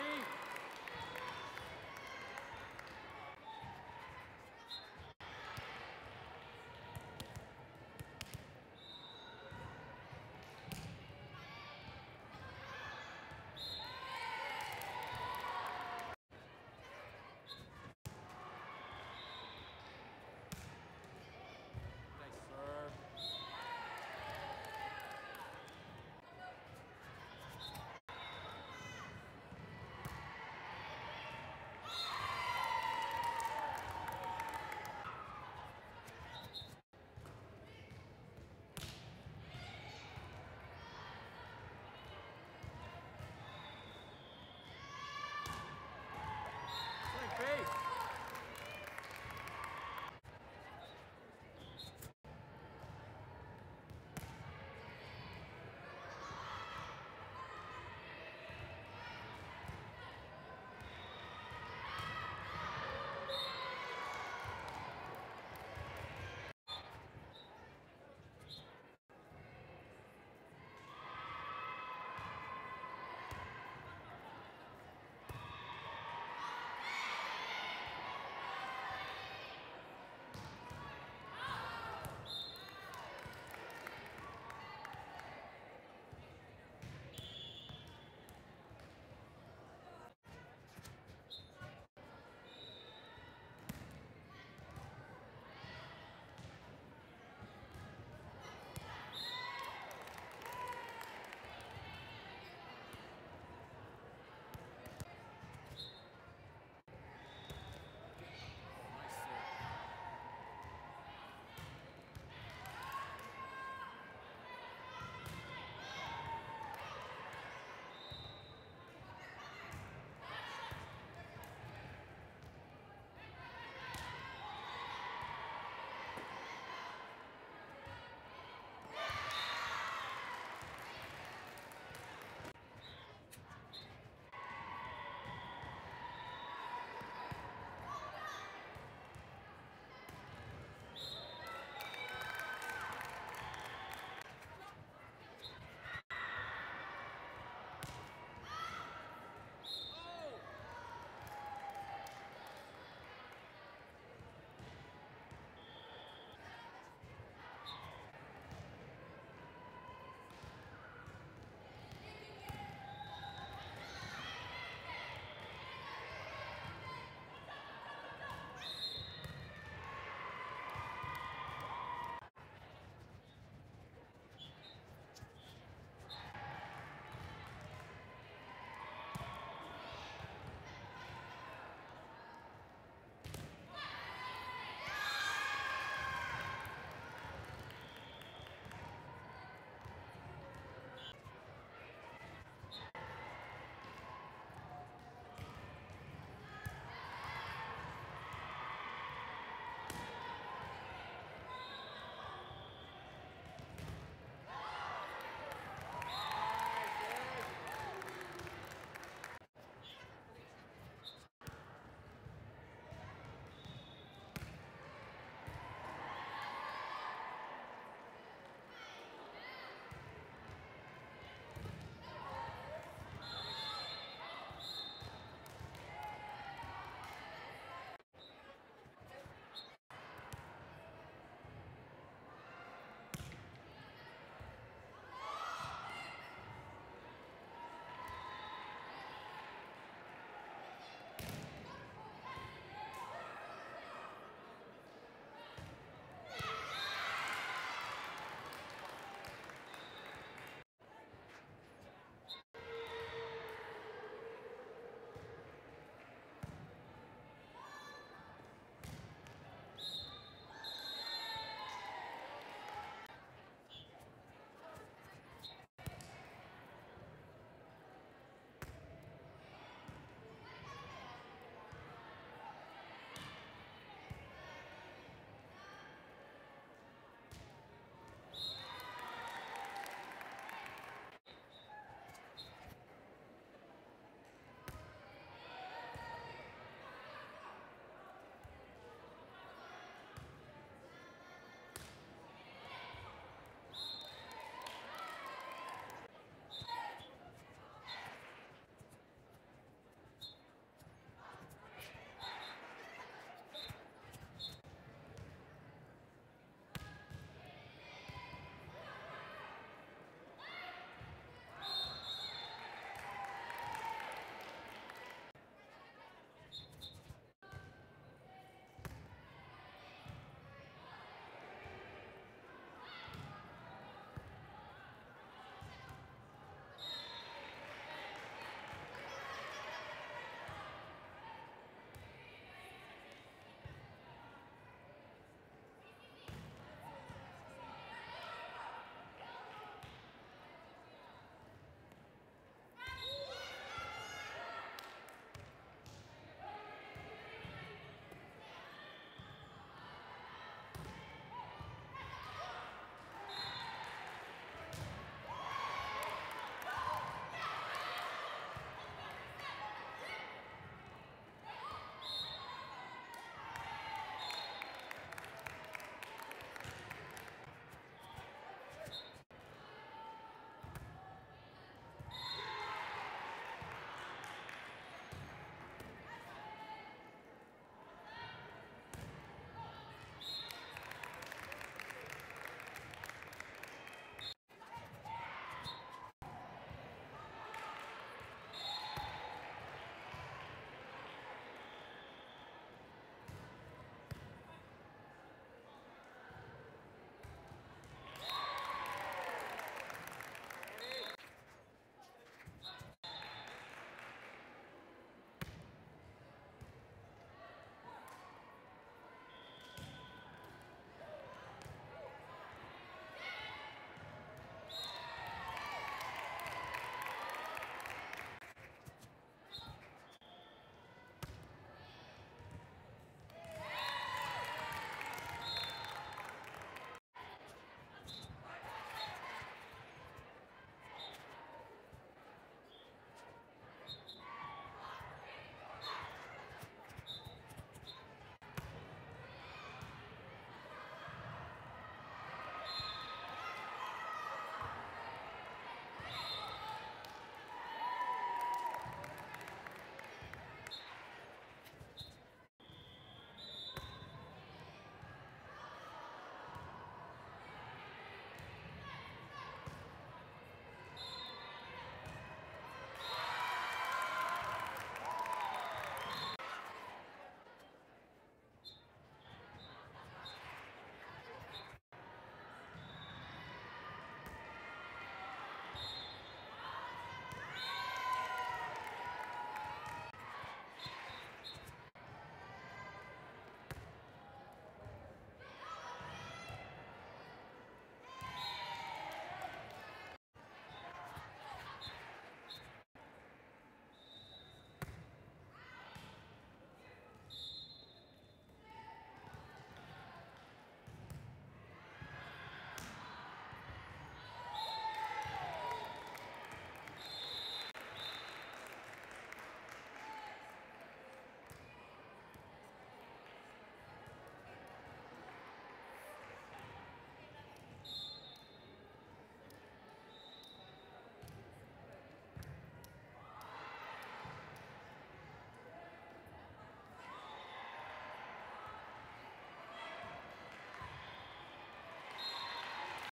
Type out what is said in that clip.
Steve.